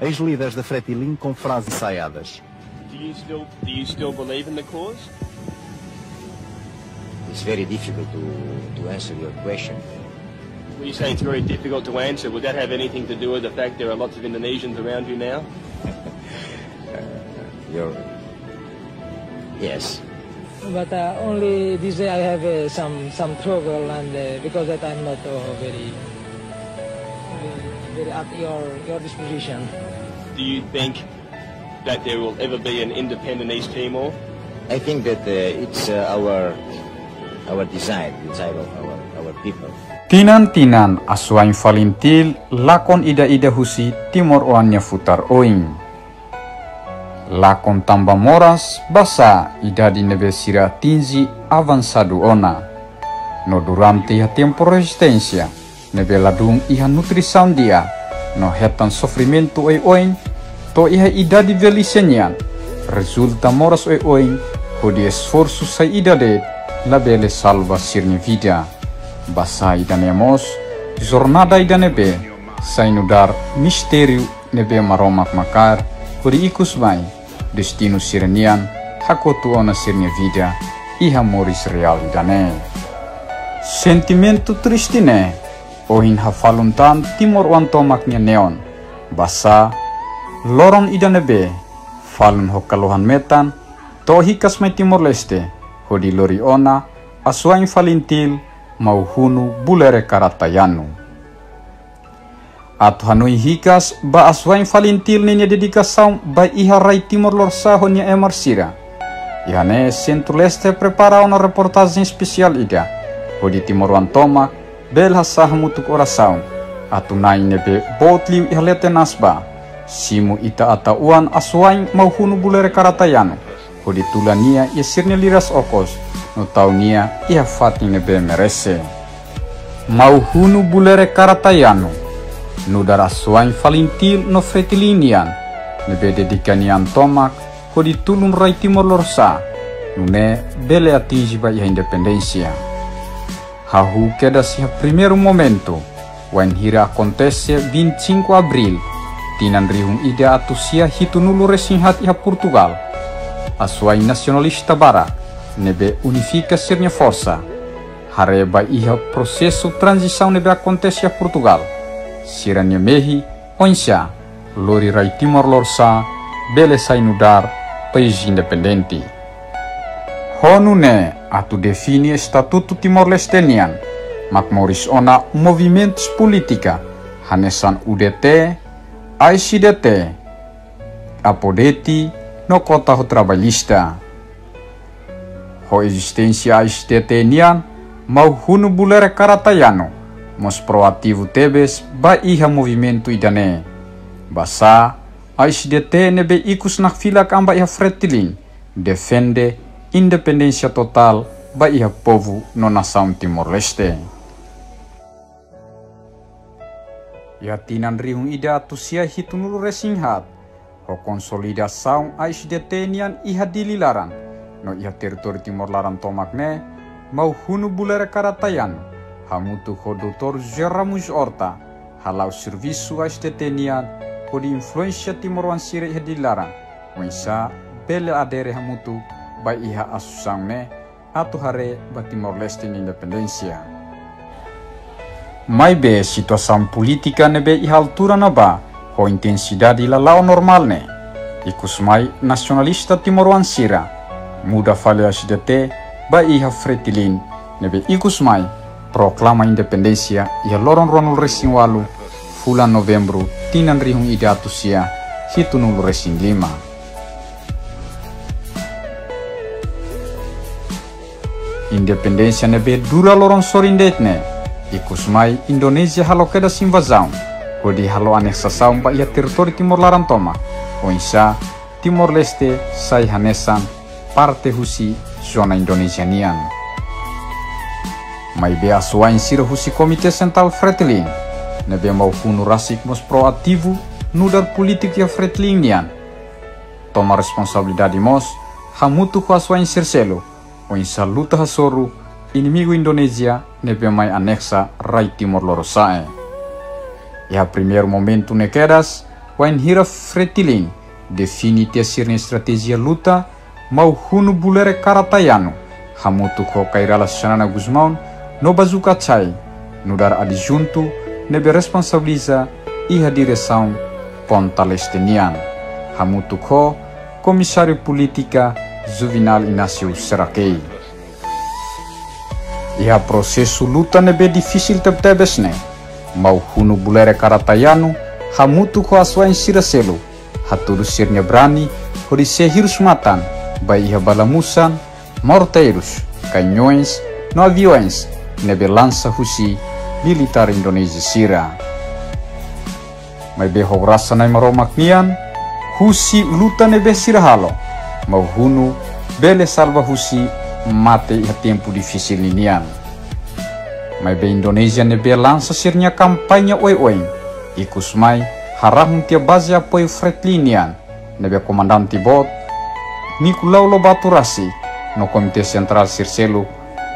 ex-líderes da Fretilin com frases ensaiadas. Do you still do you still believe in the cause? It's very difficult to, to answer your question. When you say it's very difficult to answer, would that have anything to do with the fact there are lots of Indonesians around you now? Your yes, But uh, only this day I have uh, some some trouble and uh, because that I'm not uh, very, very at your your disposition. Do you think that there will ever be an independent East Timor? I think that uh, it's uh, our our design, the design of our our people. Tinan-tinan aswain falintil lakon ida-ida husi timor oannya futar oing. Lakon tamba moras basa ida di nebe sira tinzi avançado ona. No durante a tempo resistência, nebe ladung iha nutrição dia, no hetan sofrimento oi oing, to iha ida di velicenian. Resulta moras oi oing, ho di esforço sa ida de, labele salva sirni vida. Basa ida nemos, jornada ida nebe, sa inudar mistério nebe maromak makar, hori ikus mai, destino sirenian, hakotu ona sirnia vida, iha moris real idane. Sentimento triste ne, ohin hafaluntan timor wantomaknya neon, basa, loron ida nebe, falun hokaluhan metan, to hikas mai timor leste, hodi lori ona, aswain falintil, mau hunu bulere karatayanu. Atu hanui hikas ba aswain falintil ninya dedikação ba iha rai timor lorsa honya emar sira. Ihane centro leste prepara uma reportagem especial ida. Hodi timor wantoma bel hasah mutuk oração. Atu nai nebe botliu ihalete nasba. Simu ita ata uan aswain mau hunu bulere karatayanu. Hodi tulania isirnya liras okos. No taunia ia fatin nebe merese. Mau hunu bulere karatayanu no dar aswain falintil no fretilinian, nebe dedicanian tomak, ho di tulun rai timor lorsa, nune bele atingi ba ia independência. Hahu queda sia primeiro momento, when hira acontece 25 abril, tinan rihung ida atusia hitu nulu resinhat iha Portugal. Aswain nacionalista bara, nebe unifica sirnya força, hareba iha processo transição nebe acontece a Portugal. Siranya mehi onsia lori rai timor lorsa bele sainudar país independente. Honu atu defini estatuto timor lestenian mak moris ona movimentos politika hanesan UDT ICDT apodeti no kota ho trabalhista ho existência ICDT nian mau hunu bulere karatayano mos proativo tebes ba iha movimento idane. Basa, a SDT nebe ikus nak filak amba iha fretilin, defende independência total ba iha povo no nação Timor-Leste. Ya tinan rihung ida tusia hitunulu resinghat, ho konsolidasaun a SDT nian iha dililaran, no iha teritori Timor-Laran tomakne, mau hunu bulere karatayan, hamutu ho doutor Geramus Horta, halau serviço a estetenian por influência timoruan sire iha dilarang, wensa bele adere hamutu iha asusang ne, atu hare ba Timor Leste independência. Mai be situação política nebe iha altura na ba, ho intensidade la lao normal ne, ikus mai nacionalista timoruan sira, muda falha SDT ba iha fretilin, nebe ikus mai proklama independência ia loron ronul resin walu fulan novembro tinan rihung ida atusia hitunul resin lima. Independência nebe dura loron sorindetne ikus mai Indonesia halo keda simvazão kodi halo anexação ba ia teritori Timor Larantoma o insa Timor Leste sai hanesan parte husi zona Indonesianian mai be asuain sira husi Komite Central Fretilin, na be mau funu rasik mos proativo no dar politik ya Fretilinian. Toma responsabilidade mos, hamutu ko asuain sirselo, o insa luta hasoru, inimigo Indonesia ne be mai anexa Rai Timor Lorosae. Ya primeiro momento ne quedas, wain hira fretilin defini tia sirne strategia luta mau hunu bulere karatayano hamutu ko kairala sanana guzmaun no bazuka chai nudar adjunto nebe responsabiliza iha direção pon-palestinian hamutu ko komisário política Juvenal Inácio Serakei. Iha prosesu luta nebe difícil tebtebes ne, mau hunu bulere karatayano hamutu ko aswain siraselo, haturu sirnya berani, hori sehirus matan, bai iha balamusan, morteiros, canhões, no aviões, nebe husi militar Indonesia sira. Mai beho rasa nai maromak nian, husi luta nebe sirahalo, mau hunu bele salva husi mate iha tempo difícil ninian. Mai be Indonesia nebe lança sirnya kampanye oi-oi, ikus mai harahun tia base apoio fretlinian, nebe komandante bot, Nicolau Lobaturasi, no Comitê Central Circelo,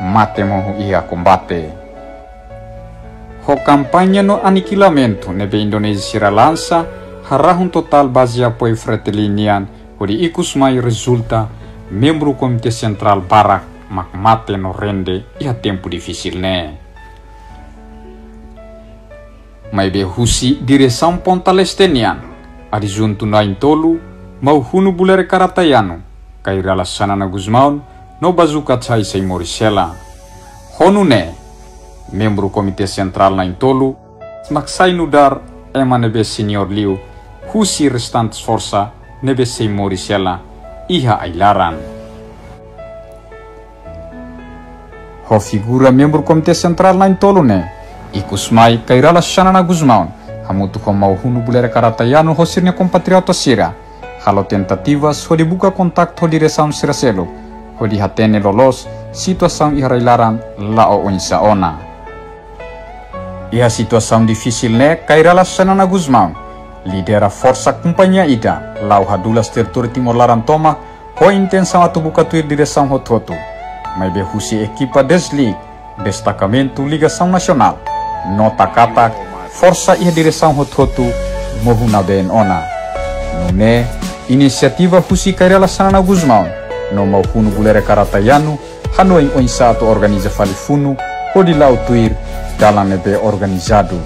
mate mohu ia combate. Ho kampanye no aniquilamento nebe Indonesia lança, harahun total base apoio fretlinian, ikus mai resulta membro Comitê Central Barak mak mate no rende ia tempo difícil ne. Mai be husi direção pontalestenian, adjunto na intolu, mau hunu bulere karatayano, kairala sanana Guzmaun, no bazuka chai sei morisela. Honu ne, membro Comitê Central na intolu, maksai nudar ema nebe senior liu, husi restantes força nebe sei morisela, iha ailaran. Ho figura membro Comitê Central na intolu ne, ikus mai kairala sanana Guzmaun, hamutu ko mau hunu bulere karatayano hosirnya compatriota sira, halo tentativas ho dibuka kontak ho direção siraselo, ho dihatene lolos situação iharailaran lao unsa ona. Iha situação difícil ne kairala sanana Guzmaun, lidera força companhia ida, lau hadulas território Timor Laran toma, ho intenção atubuka tuir direção ho toto, mai behusi equipa desli, destacamento ligação nacional, nota katak, força iha direção ho toto, mohuna ben ona. Nune, inisiativa husi kairala sanana Guzmaun, no mau hunu bulere karatayanu, hanoing oinsa atau organiza falifunu, ho di lau tuir, dalam nebe organizado.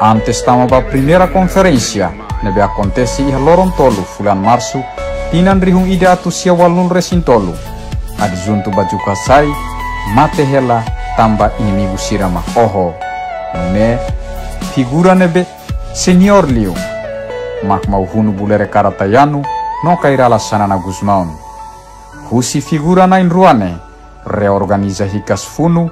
Antes ba primeira conferência, nebe acontece iha lorong tolu fulan março, tinan rihung ida atu sia walun resin tolu. Adjunto baju kasai, mate hela tamba inimigo sirama oho. Ne, figura nebe senior liu, mak mau hunu bulere karatayanu, no kairala sanana Guzmaun. Husi figura na ruane, reorganiza hikas funu,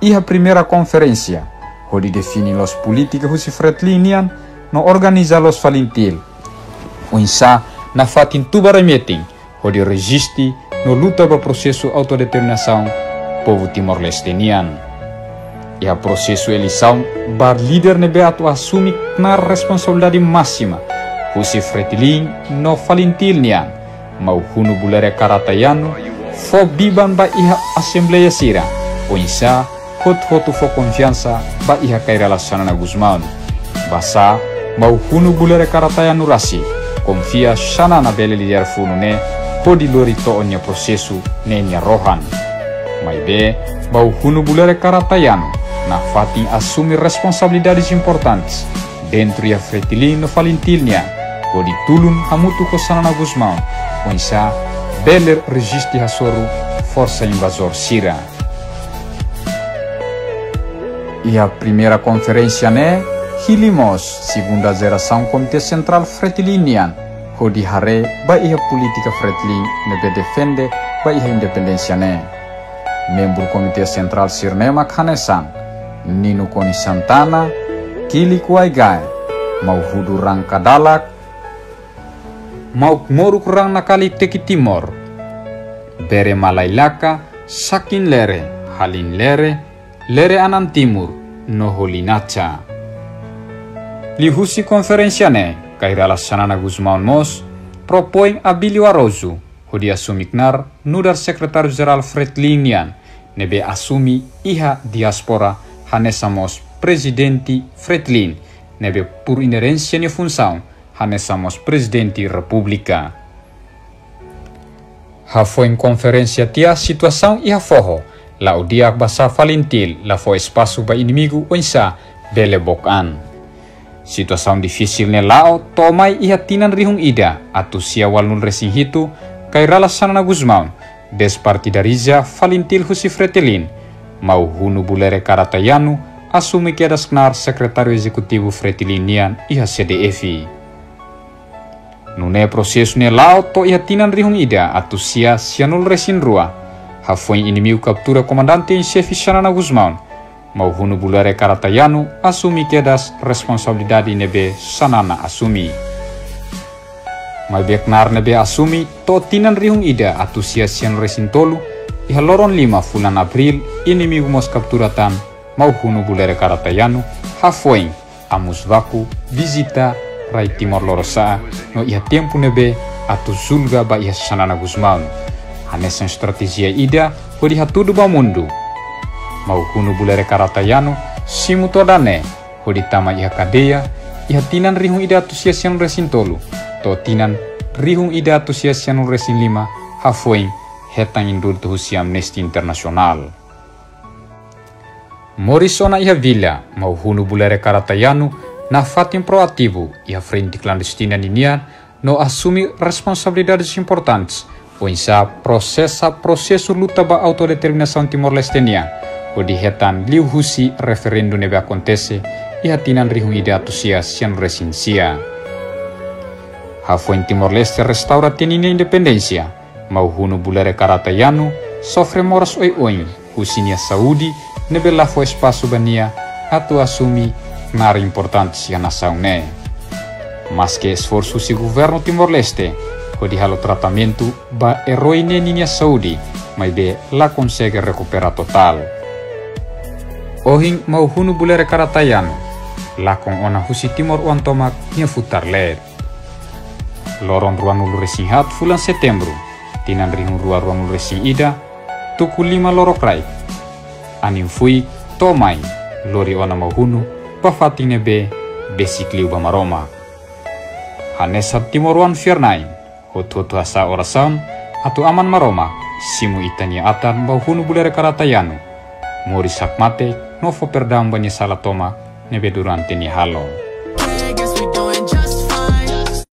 iha primeira conferência, hodi defini los politika husi fretlinian, no organiza los falintil. Uinsa na fatin tubara meeting, hodi resisti no luta ba processo autodeterminação povo Timor-Lestenian. Iha processo eleição bar líder nebe atu assumi na responsabilidade máxima, husi fretilin no falintil nian, mau hunu bulere karatayano, fo biban ba iha assembleia sira, uinsa hot hotu fo confiança ba iha kairala sanana Guzman. Basa mau hunu bulere karatayano rasi, confia sanana bele lider funu ne, hodi lori to onya prosesu ne nya rohan. Mai be, mau hunu bulere karatayano, na fatin assumir responsabilidades importantes dentro ya fretilin no falintilnya, hodi tulun hamutu sanana Guzman, uinsa beler resisti hasoru força invasor sira. E a primeira conferência né, Hilimos, segunda geração Comitê Central Fretilinian, hodi hare ba iha politika Fretilin nebe defende ba iha independência né. Membro Comitê Central Sirnema Khanesan, Nino Koni Santana, Kili Kuaigai, mau hudu rang kadalak, mau moruk rang nakali teki timor, bere malailaka, sakin lere, halin lere, lere anan timur, no holinacha. Lihusi konferensiane, kairala sanana Guzman Mos, propoin Abilio Arozu, hodi asumiknar nudar sekretario geral Fretlinian, nebe asumi iha diaspora hanesamos presidenti Fretlin, nebe pur inerencia ni função, hanesamos presidenti republika. Ha foi em conferência tia situação e a la o dia basa falintil la foi espaço ba inimigo oinsa bele bokan. Situação difícil ne lao tomai iha tinan rihung ida atu sia walnul resing hitu kai rala sanana Guzmão despartidariza falintil husi fretelin mau hunu bulere karatayanu asumi kedas knar sekretário executivo fretilinian iha CDF. Nune prosesu ne lao to ia tinan rihung ida atu sia sianul resin rua. Hafoin inimiu captura comandante em chefe Xanana Guzmão. Mau hunu bulare karatayanu asumi kedas responsabilidade nebe sanana asumi. Mai beknar nebe asumi to tinan rihung ida atu sia sian resin tolu iha loron lima fulan April inimiu mos capturatan mau hunu bulare karatayanu hafoin amus vaku visita rai Timor Lorosa no ia tempo nebe atu zulga ba ia sanana Guzmão. Hanesan strategia ida di hatudu ba mundu. Mau kunu bulere karatayano simu todane di tama ia kadeya ia tinan rihung ida atu sia sian resin tolu. To tinan rihung ida atu sia sian resin lima hafoing hetang indur tu husi amnesti internasional. Morisona ia vila mau hunu bulere karatayano na fatin proativo e a frente clandestina ninian no assumi responsabilidades importantes pois sa processa processo luta ba autodeterminação Timor-Lestenia o di hetan liu husi referendum nebe acontece e hatinan rihung ide atusia sian resinsia. Hafo Timor-Leste restaura tenine independencia, mau hunu bulere karatayanu, sofre moras oi oi, husinia Saudi, nebe lafo espaço bania, atu asumi nari importante si nação né. Mas que esforço governo Timor-Leste, di halo tratamento ba heroine ninia Saudi, mas be la consegue recuperar total. Ohing mau hunu bulere karatayano, lakong ona husi Timor uan tomak nia futar ler. Loron ulu hat fulan setembro, tinan ringu ruan ruan ulu resing ida, tuku lima loro krai. Anim fui, tomai, lori ona mau hunu, pafatine be besikliu bamaroma. Hanesat timoruan fiernai, hotu-hotu asa orasan, atau aman maroma, simu itania atan hunu bulere karatayanu. Mori sakmate, novo perdam banyi salatoma, nebe durante ni halo.